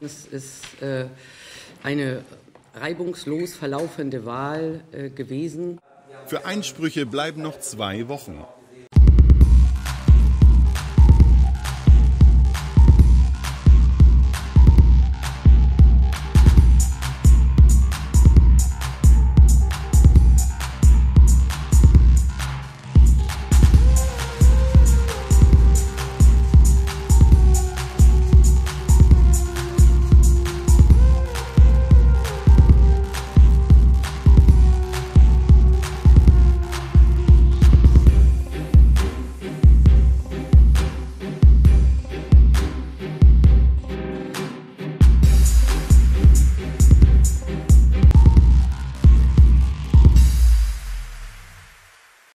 Es ist äh, eine reibungslos verlaufende Wahl äh, gewesen. Für Einsprüche bleiben noch zwei Wochen.